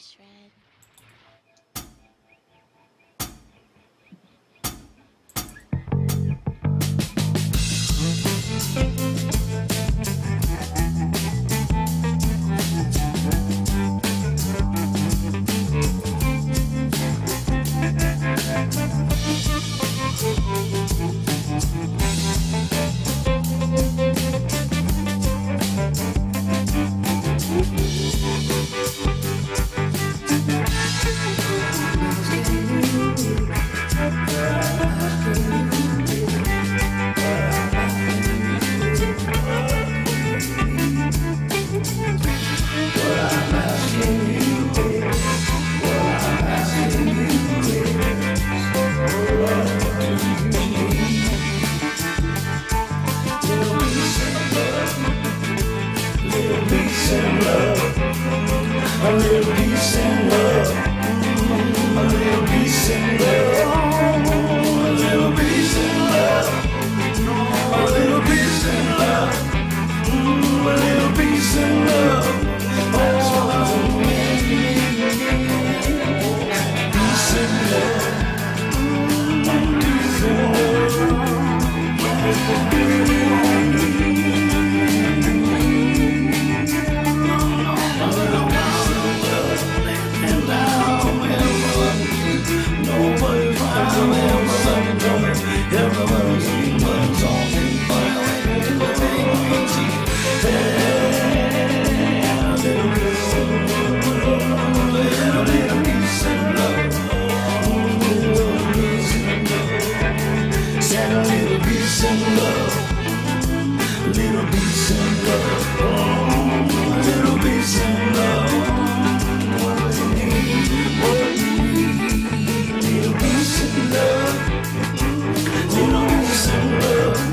shred. peace and love. A little peace